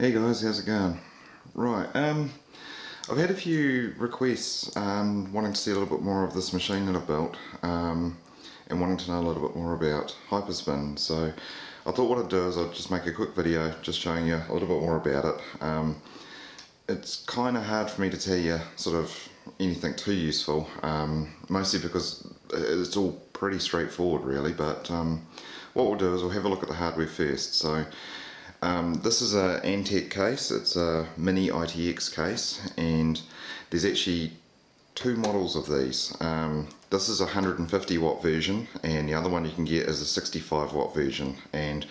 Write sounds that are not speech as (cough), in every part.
Hey guys, how's it going? Right, um, I've had a few requests um, wanting to see a little bit more of this machine that I've built um, and wanting to know a little bit more about Hyperspin. So I thought what I'd do is I'd just make a quick video just showing you a little bit more about it. Um, it's kind of hard for me to tell you sort of anything too useful, um, mostly because it's all pretty straightforward really, but um, what we'll do is we'll have a look at the hardware first. So um, this is a Antec case, it's a mini ITX case and there's actually two models of these. Um, this is a 150 watt version and the other one you can get is a 65 watt version and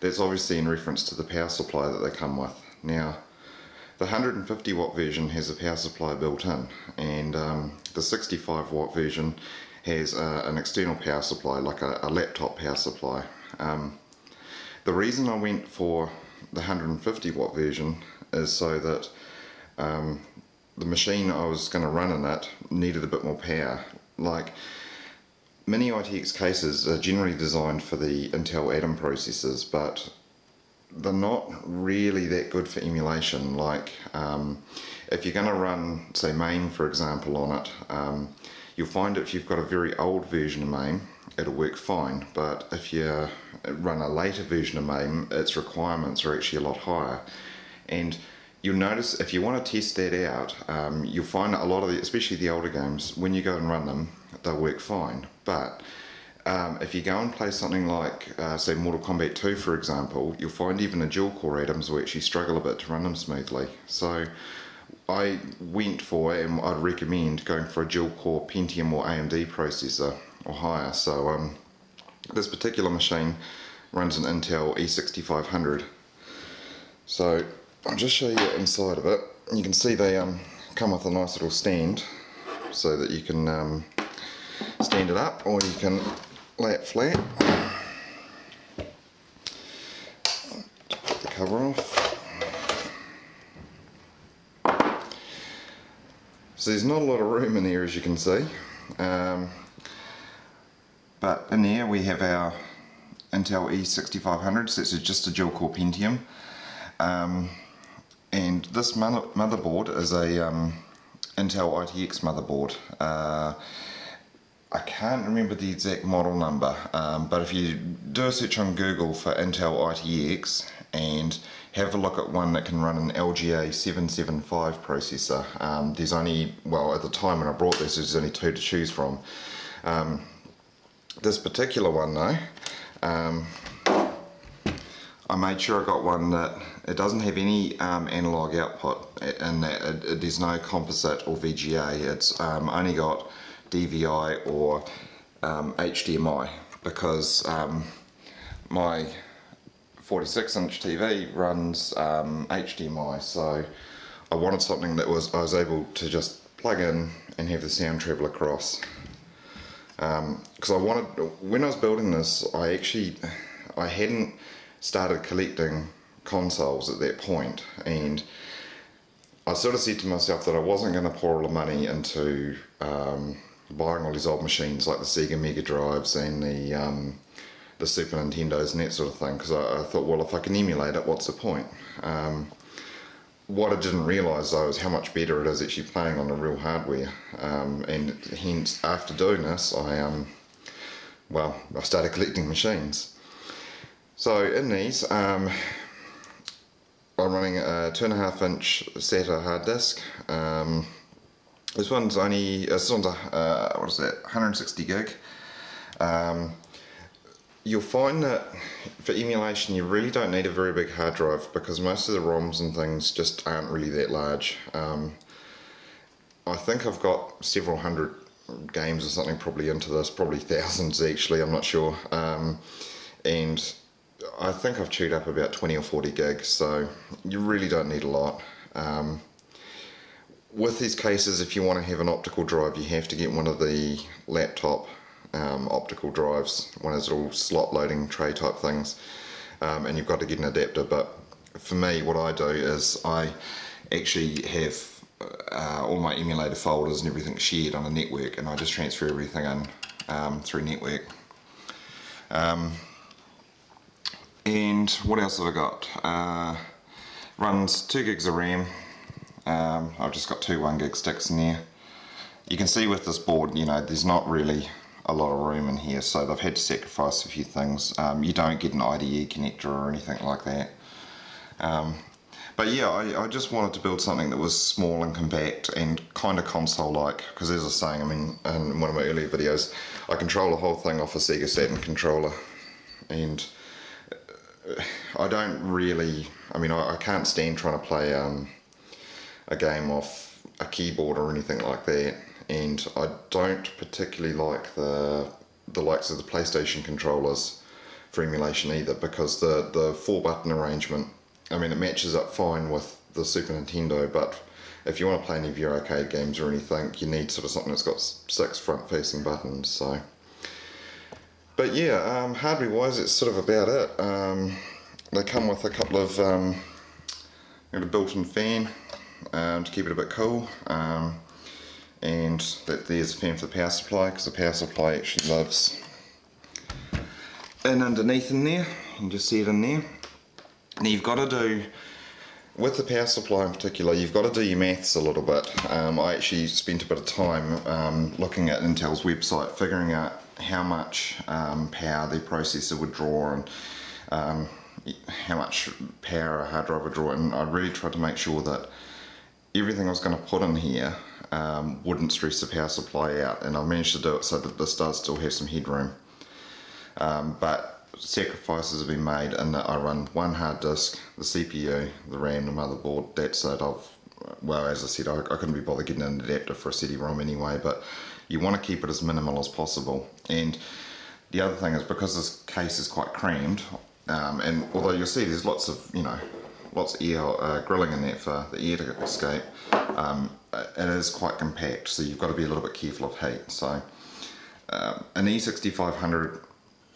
that's obviously in reference to the power supply that they come with. Now the 150 watt version has a power supply built in and um, the 65 watt version has uh, an external power supply like a, a laptop power supply. Um, the reason I went for the 150 watt version is so that um, the machine I was going to run in it needed a bit more power. Like mini ITX cases are generally designed for the Intel Atom processors, but they're not really that good for emulation. Like um, if you're going to run, say, MAME for example, on it, um, you'll find if you've got a very old version of MAME, it'll work fine. But if you run a later version of MAME, its requirements are actually a lot higher. And you'll notice if you want to test that out, um, you'll find a lot of the, especially the older games, when you go and run them, they'll work fine. But um, if you go and play something like, uh, say, Mortal Kombat 2, for example, you'll find even the dual core atoms will actually struggle a bit to run them smoothly. So I went for, and I'd recommend going for a dual core Pentium or AMD processor or higher. So um, this particular machine runs an Intel E6500. So I'll just show you inside of it. You can see they um, come with a nice little stand so that you can um, stand it up or you can lay it flat. The cover off. So there's not a lot of room in here as you can see. Um, but in there we have our Intel E6500, so is just a dual core Pentium. Um, and this mother motherboard is a um, Intel ITX motherboard. Uh, I can't remember the exact model number, um, but if you do a search on Google for Intel ITX and have a look at one that can run an LGA 775 processor, um, there's only, well at the time when I brought this, there's only two to choose from. Um, this particular one though, um, I made sure I got one that it doesn't have any um, analog output and there's no composite or VGA. It's um, only got DVI or HDMI um, because um, my 46 inch TV runs HDMI um, so I wanted something that was I was able to just plug in and have the sound travel across. Because um, I wanted when I was building this I actually I hadn't started collecting consoles at that point and I sort of said to myself that I wasn't going to pour all the money into um, buying all these old machines like the Sega Mega Drives and the um, the Super Nintendos and that sort of thing because I, I, thought well if I can emulate it what's the point? Um, what I didn't realise though is how much better it is actually playing on the real hardware. Um, and hence after doing this I um well I started collecting machines. So in these um, I'm running a two and a half inch SATA hard disk. Um, this one's only this one's a uh, what is that 160 gig. Um, you'll find that for emulation you really don't need a very big hard drive because most of the ROMs and things just aren't really that large. Um, I think I've got several hundred games or something probably into this, probably thousands actually, I'm not sure. Um, and I think I've chewed up about 20 or 40 gigs, so you really don't need a lot. Um, with these cases, if you want to have an optical drive, you have to get one of the laptop um, optical drives, one of those little slot loading tray type things, um, and you've got to get an adapter. But for me, what I do is I actually have uh, all my emulator folders and everything shared on a network, and I just transfer everything in um, through network. Um, and what else have I got? Uh, runs 2 gigs of RAM. Um, I've just got two 1 gig sticks in there. You can see with this board, you know, there's not really a lot of room in here, so they've had to sacrifice a few things. Um, you don't get an IDE connector or anything like that. Um, but yeah, I, I, just wanted to build something that was small and compact and kind of console-like, because as I was saying, I mean, in one of my earlier videos, I control the whole thing off a Sega Saturn controller, and uh, I don't really, I mean, I, I can't stand trying to play um, a game off a keyboard or anything like that, and I don't particularly like the the likes of the PlayStation controllers for emulation either, because the, the four button arrangement I mean, it matches up fine with the Super Nintendo, but if you want to play any of your arcade games or anything, you need sort of something that's got six front-facing buttons. So, but yeah, um, hardware-wise, it's sort of about it. Um, they come with a couple of um, a built-in fan um, to keep it a bit cool, um, and that there's a fan for the power supply because the power supply actually lives in underneath in there. You just see it in there. Now you've got to do, with the power supply in particular, you've got to do your maths a little bit. Um, I actually spent a bit of time um, looking at Intel's website, figuring out how much um, power their processor would draw and um, how much power a hard drive would draw and I really tried to make sure that everything I was going to put in here um, wouldn't stress the power supply out and I managed to do it so that this does still have some headroom. Um, but sacrifices have been made and that I run one hard disk, the CPU, the RAM, the motherboard, that's it. I've, well, as I said, I, I couldn't be bothered getting an adapter for a CD-ROM anyway, but you want to keep it as minimal as possible. And the other thing is because this case is quite creamed, um, and although you'll see there's lots of, you know, lots of air uh, grilling in there for the air to escape, um, it is quite compact, so you've got to be a little bit careful of heat. So um, an E6500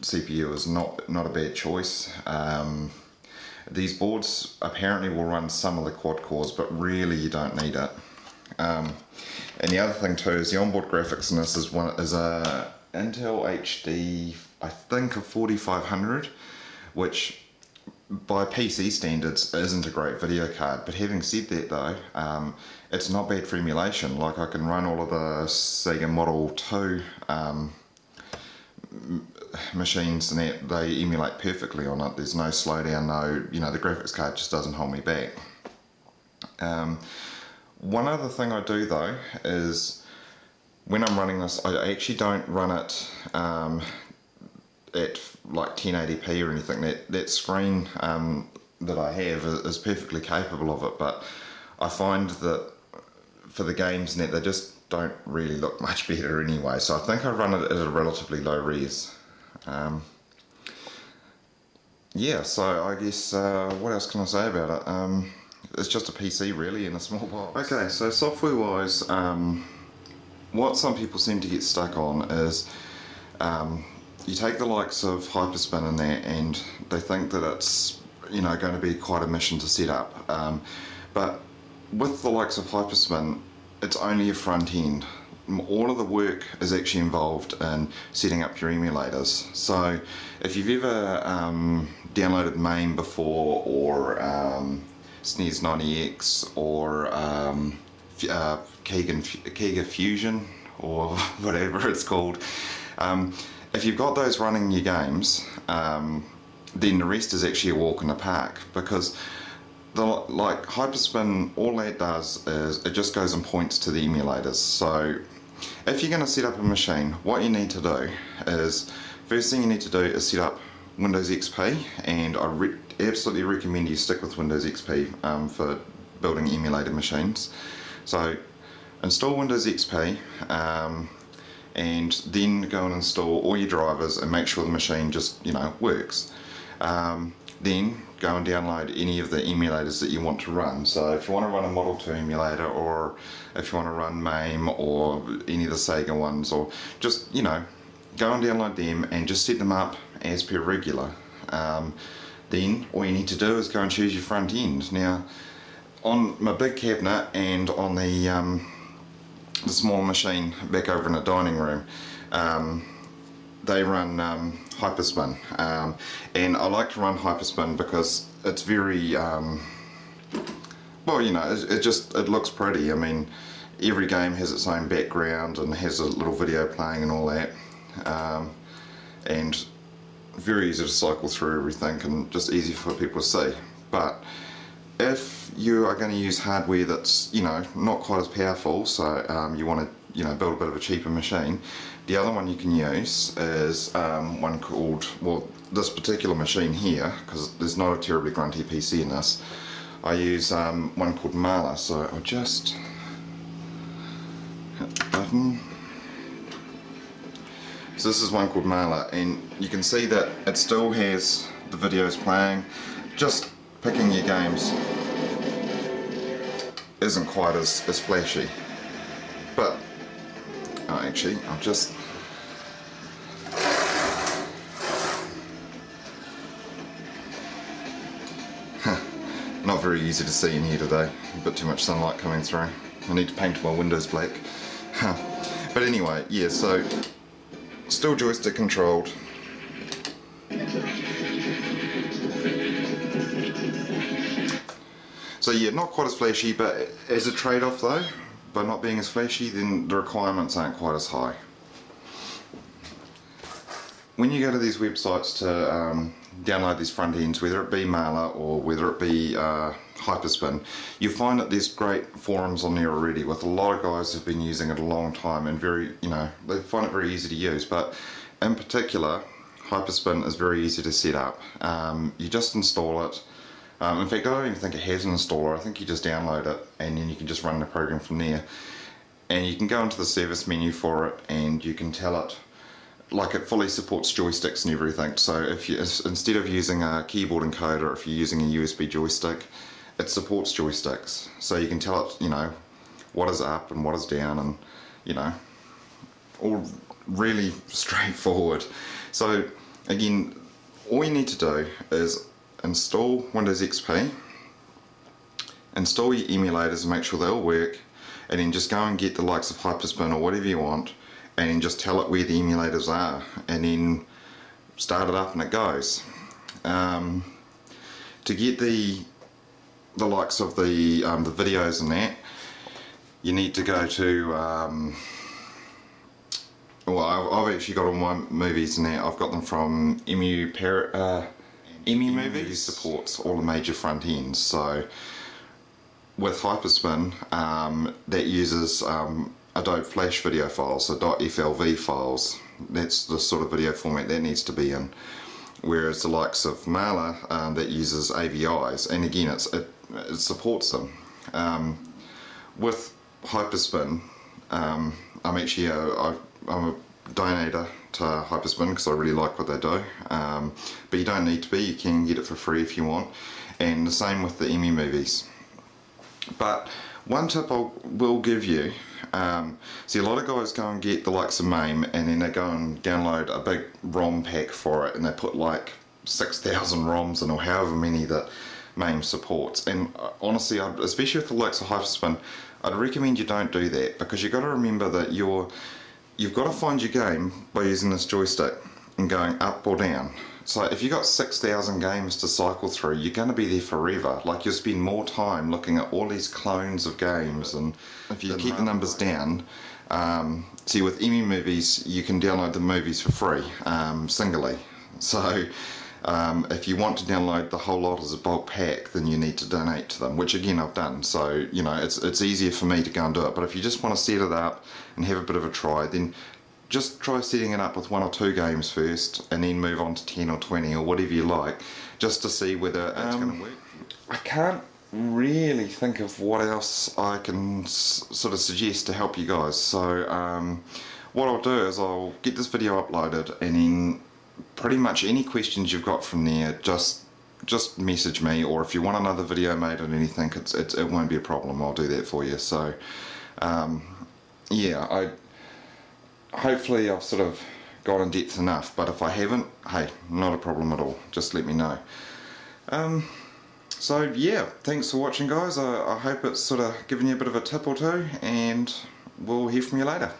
CPU is not not a bad choice. Um, these boards apparently will run some of the quad cores, but really you don't need it. Um, and the other thing too is the onboard graphics in this is one is a Intel HD, I think a 4500, which by PC standards isn't a great video card. But having said that though, um, it's not bad for emulation. Like I can run all of the Sega Model 2 um, machines and that they emulate perfectly on it. There's no slowdown, no, you know, the graphics card just doesn't hold me back. Um, one other thing I do though is when I'm running this, I actually don't run it um, at like 1080p or anything. That, that screen um, that I have is perfectly capable of it, but I find that for the games net, they just don't really look (laughs) much better anyway. So I think I run it at a relatively low res. Um, yeah, so I guess uh, what else can I say about it? Um, it's just a PC really in a small box. Okay, so software wise, um, what some people seem to get stuck on is um, you take the likes of Hyperspin in there and they think that it's you know going to be quite a mission to set up. Um, but with the likes of Hyperspin, it's only a front end all of the work is actually involved in setting up your emulators. So if you've ever um, downloaded MAME before or um, SNES9X or um, uh, Keegan, Kega Fusion or (laughs) whatever it's called, um, if you've got those running your games, um, then the rest is actually a walk in the park because the, like Hyperspin, all that does is it just goes and points to the emulators. So if you're going to set up a machine, what you need to do is, first thing you need to do is set up Windows XP, and I re absolutely recommend you stick with Windows XP um, for building emulated machines. So install Windows XP, um, and then go and install all your drivers and make sure the machine just, you know, works. Um, then go and download any of the emulators that you want to run. So if you want to run a Model 2 emulator or if you want to run MAME or any of the Sega ones or just, you know, go and download them and just set them up as per regular. Um, then all you need to do is go and choose your front end. Now on my big cabinet and on the, um, the small machine back over in the dining room, um, they run um, Hyperspin um, and I like to run Hyperspin because it's very um, well, you know, it, it, just it looks pretty. I mean, every game has its own background and has a little video playing and all that, um, and very easy to cycle through everything and just easy for people to see. But if you are going to use hardware that's you know not quite as powerful, so um, you want to you know build a bit of a cheaper machine, the other one you can use is um, one called well this particular machine here because there's not a terribly grunty PC in this. I use um, one called Mala, so I'll just hit the button. So this is one called Mala, and you can see that it still has the videos playing. Just picking your games isn't quite as, as flashy. But, oh, actually, I'll just Not very easy to see in here today. A bit too much sunlight coming through. I need to paint my windows black. but anyway, yeah, so still joystick controlled. So yeah, not quite as flashy, but as a trade-off though, by not being as flashy, then the requirements aren't quite as high. When you go to these websites to um, download these front ends, whether it be Mala or whether it be uh, Hyperspin, you find that there's great forums on there already with a lot of guys who've been using it a long time and very, you know, they find it very easy to use. But in particular, Hyperspin is very easy to set up. Um, you just install it. Um, in fact, I don't even think it has an installer. I think you just download it and then you can just run the program from there. And you can go into the service menu for it and you can tell it like it fully supports joysticks and everything. So if you instead of using a keyboard encoder, if you're using a USB joystick, it supports joysticks. So you can tell it, you know, what is up and what is down, and you know, all really (laughs) straightforward. So again, all you need to do is install Windows XP, install your emulators and make sure they all work, and then just go and get the likes of Hyperspin or whatever you want and then just tell it where the emulators are and then start it up and it goes. Um, to get the the likes of the um, the videos and that you need to go to um, well I've, I've, actually got all my movies and that I've got them from Emu Par uh, Emu Movies supports all the major front ends so with Hyperspin um, that uses um, Adobe Flash video files, so .flv files. That's the sort of video format that needs to be in. Whereas the likes of Mala um, that uses AVIs, and again it, it supports them. Um, with Hyperspin, um, I'm actually a, I, I'm a donator to Hyperspin because I really like what they do. Um, but you don't need to be, you can get it for free if you want. And the same with the Emu movies. But one tip I will give you um, see, a lot of guys go and get the likes of MAME and then they go and download a big ROM pack for it and they put like 6,000 ROMs in or however many that MAME supports. And uh, honestly, especially with the likes of Hyperspin, I'd recommend you don't do that because you've got to remember that you're, you've got to find your game by using this joystick and going up or down. So if you've got 6,000 games to cycle through, you're going to be there forever. Like you'll spend more time looking at all these clones of games and if you keep the numbers down, um, see with Emu movies, you can download the movies for free, um, singly. So um, if you want to download the whole lot as a bulk pack, then you need to donate to them, which again I've done. So, you know, it's, it's easier for me to go and do it. But if you just want to set it up and have a bit of a try, then just try setting it up with one or two games first and then move on to 10 or 20 or whatever you like just to see whether it's um, going to work. I can't really think of what else I can sort of suggest to help you guys so um, what I'll do is I'll get this video uploaded and then pretty much any questions you've got from there just just message me or if you want another video made on anything it's, it's, it won't be a problem. I'll do that for you. So um, yeah I hopefully I've sort of gone in depth enough but if I haven't hey not a problem at all. Just let me know. Um, so yeah thanks for watching guys. I, I hope it's sort of given you a bit of a tip or two and we'll hear from you later